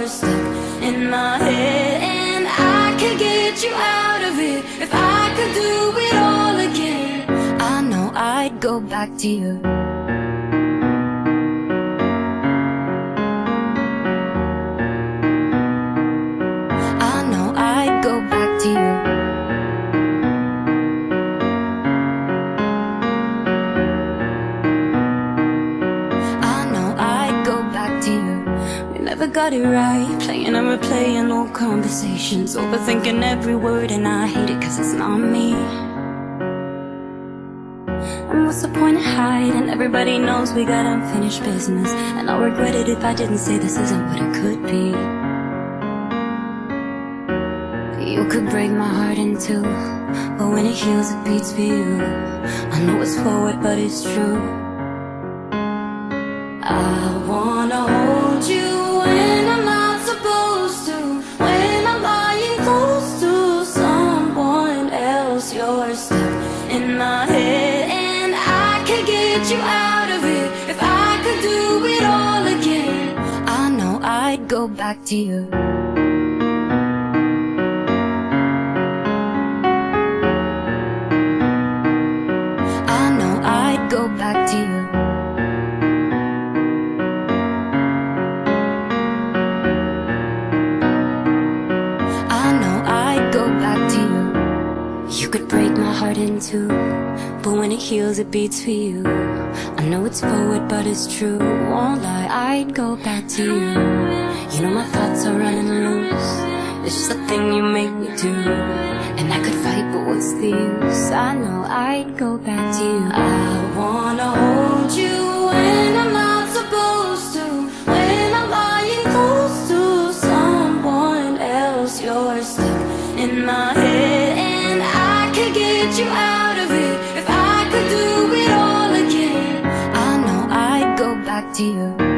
You're stuck in my head and I could get you out of it If I could do it all again. I know I'd go back to you got it right. Playing and replaying old conversations. Overthinking every word, and I hate it cause it's not me. And what's the point of hiding? Everybody knows we got unfinished business. And I'll regret it if I didn't say this isn't what it could be. You could break my heart in two. But when it heals, it beats for you. I know it's forward, but it's true. I wanna hold in my head. And I could get you out of it. If I could do it all again I know I'd go back to you. I know I'd go back to you could break my heart in two, but when it heals, it beats for you. I know it's forward, but it's true. Won't lie, I'd go back to you. You know my thoughts are running loose. It's just a thing you make me do. And I could fight, but what's the use? I know I'd go back to you. I wanna hold you get you out of it. If I could do it all again I know I'd go back to you.